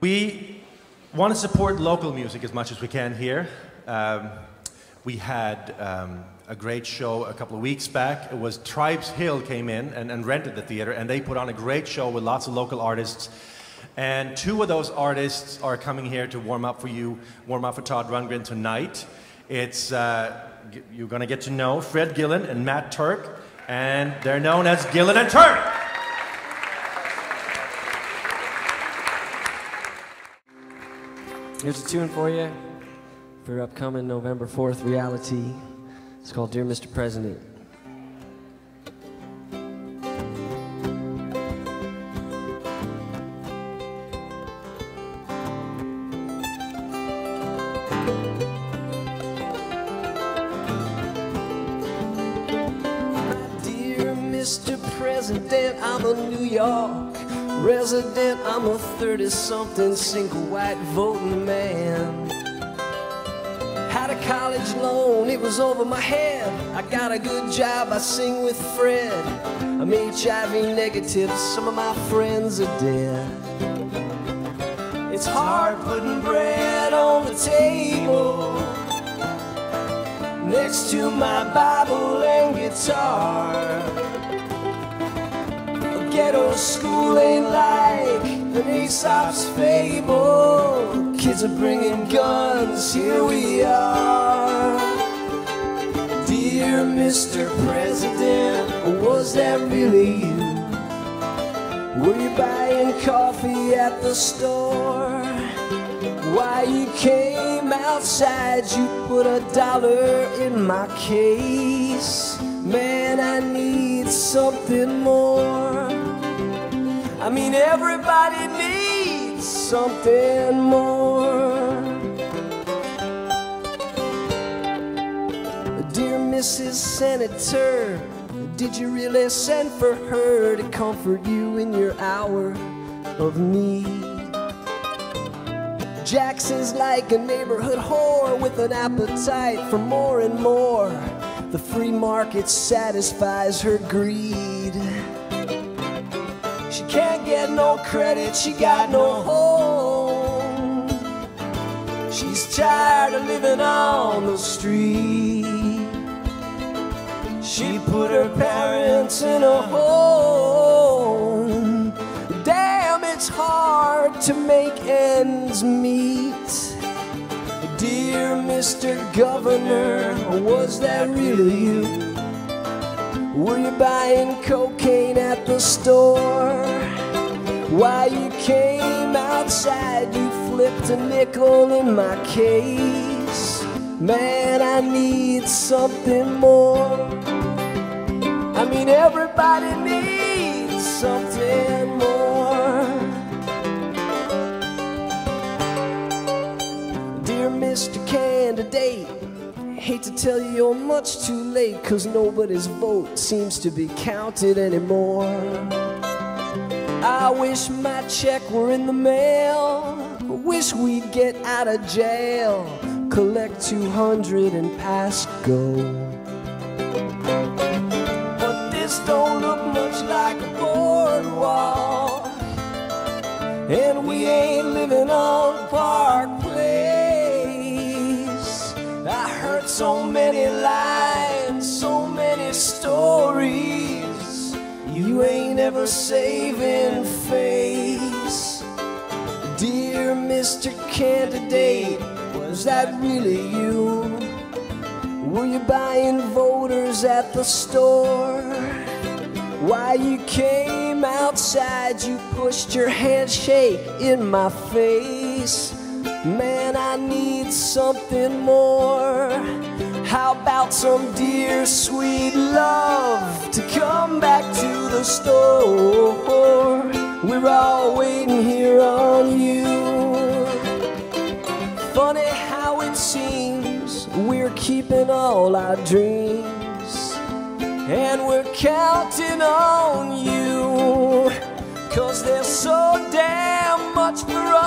We want to support local music as much as we can here. Um, we had um, a great show a couple of weeks back. It was Tribes Hill came in and, and rented the theater, and they put on a great show with lots of local artists. And two of those artists are coming here to warm up for you, warm up for Todd Rundgren tonight. It's uh, you're going to get to know Fred Gillen and Matt Turk, and they're known as Gillen and Turk. Here's a tune for you for upcoming November 4th reality. It's called Dear Mr. President. Dear Mr. President, I'm a New York resident. I'm a 30 something single white voting man. Had a college loan, it was over my head. I got a good job, I sing with Fred. I'm HIV negative, some of my friends are dead. It's hard putting bread on the table next to my Bible and guitar. Ghetto school ain't like an Aesop's fable. Kids are bringing guns, here we are. Dear Mr. President, was that really you? Were you buying coffee at the store? Why you came outside, you put a dollar in my case. Man, I need something more. I mean, everybody needs something more. Dear Mrs. Senator, did you really send for her to comfort you in your hour of need? Jackson's like a neighborhood whore with an appetite for more and more. The free market satisfies her greed. She can't get no credit, she got no home. She's tired of living on the street. She put her parents in a home. Damn, it's hard to make ends meet. Dear Mr. Governor, was that really you? Were you buying cocaine at the store? Why you came outside, you flipped a nickel in my case. Man, I need something more. I mean, everybody needs something more. Candidate, hate to tell you you're much too late, cause nobody's vote seems to be counted anymore. I wish my check were in the mail. Wish we'd get out of jail. Collect 200 and pass go. But this don't look much like a boardwalk. And we ain't so many lines, so many stories. You ain't ever saving face. Dear Mr. Candidate, was that really you? Were you buying voters at the store? Why you came outside, you pushed your handshake in my face. Man, I need something more. How about some dear sweet love to come back to the store? We're all waiting here on you. Funny how it seems we're keeping all our dreams, and we're counting on you. Cause there's so damn much for us